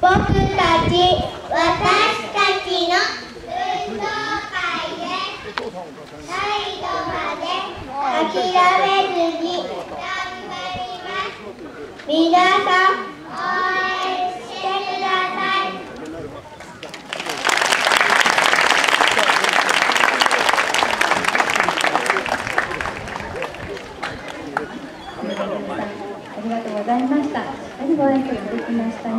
僕たち私たちの運動会で最後まで諦めずに頑張ります。皆さんありがとうございました。ご挨拶できましたね。